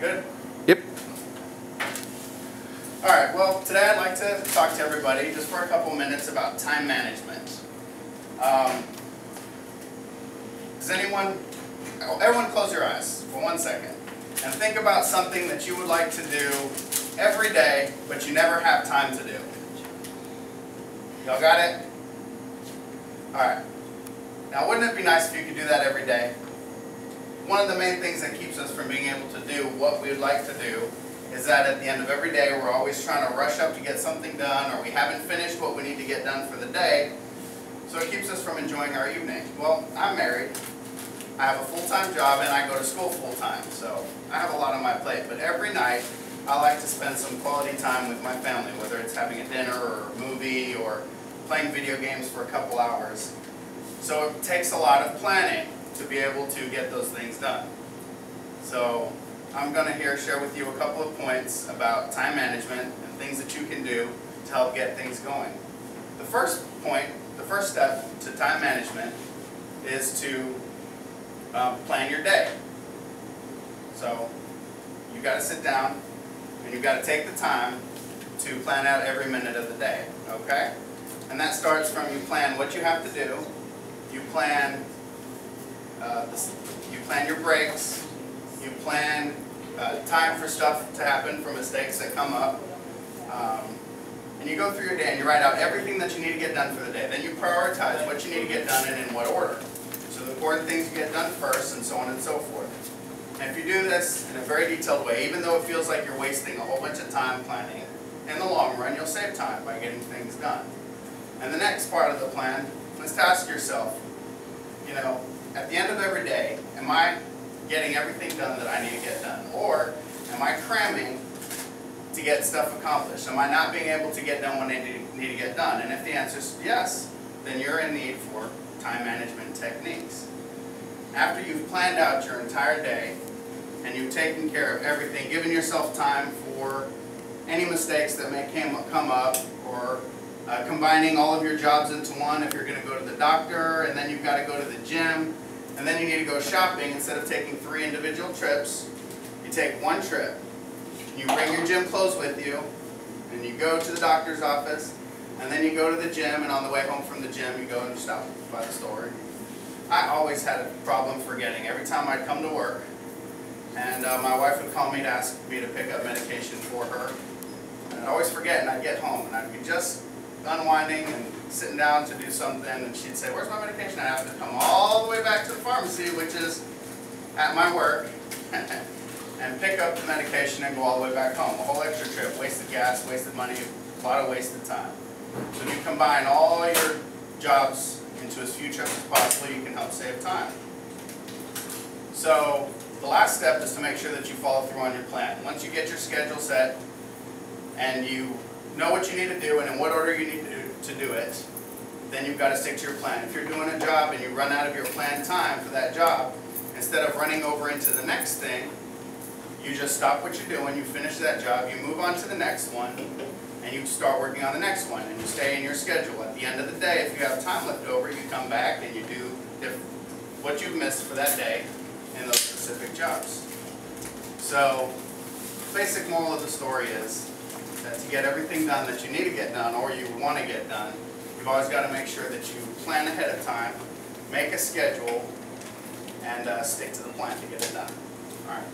Good? Yep. All right, well, today I'd like to talk to everybody just for a couple minutes about time management. Um, does anyone, everyone close your eyes for one second and think about something that you would like to do every day, but you never have time to do. Y'all got it? All right. Now, wouldn't it be nice if you could do that every day? One of the main things that keeps us from being able to do what we would like to do is that at the end of every day, we're always trying to rush up to get something done, or we haven't finished what we need to get done for the day, so it keeps us from enjoying our evening. Well, I'm married, I have a full-time job, and I go to school full-time, so I have a lot on my plate, but every night, I like to spend some quality time with my family, whether it's having a dinner or a movie or playing video games for a couple hours. So it takes a lot of planning to be able to get those things done. So I'm going to here share with you a couple of points about time management and things that you can do to help get things going. The first point, the first step to time management is to um, plan your day. So you got to sit down and you've got to take the time to plan out every minute of the day, okay? And that starts from you plan what you have to do, you plan uh, this, you plan your breaks, you plan uh, time for stuff to happen, for mistakes that come up, um, and you go through your day and you write out everything that you need to get done for the day. Then you prioritize what you need to get done and in what order. So the important things you get done first and so on and so forth. And if you do this in a very detailed way, even though it feels like you're wasting a whole bunch of time planning, in the long run you'll save time by getting things done. And the next part of the plan is to ask yourself, you know, at the end of every day, am I getting everything done that I need to get done? Or am I cramming to get stuff accomplished? Am I not being able to get done what I need to get done? And if the answer is yes, then you're in need for time management techniques. After you've planned out your entire day and you've taken care of everything, given yourself time for any mistakes that may come up or uh, combining all of your jobs into one if you're going to go to the doctor and then you've got to go to the gym and then you need to go shopping. Instead of taking three individual trips you take one trip. You bring your gym clothes with you and you go to the doctor's office and then you go to the gym and on the way home from the gym you go and stop by the store. I always had a problem forgetting. Every time I'd come to work and uh, my wife would call me to ask me to pick up medication for her and I'd always forget and I'd get home and I'd be just unwinding and sitting down to do something, and she'd say, where's my medication? I'd have to come all the way back to the pharmacy, which is at my work, and pick up the medication and go all the way back home. A whole extra trip, wasted gas, wasted money, a lot of wasted time. So if you combine all your jobs into as few trips as possible, you can help save time. So the last step is to make sure that you follow through on your plan. Once you get your schedule set and you know what you need to do and in what order you need to do, to do it, then you've got to stick to your plan. If you're doing a job and you run out of your planned time for that job, instead of running over into the next thing, you just stop what you're doing, you finish that job, you move on to the next one, and you start working on the next one, and you stay in your schedule. At the end of the day, if you have time left over, you come back and you do what you've missed for that day in those specific jobs. So, basic moral of the story is, that to get everything done that you need to get done or you want to get done, you've always got to make sure that you plan ahead of time, make a schedule, and uh, stick to the plan to get it done. All right.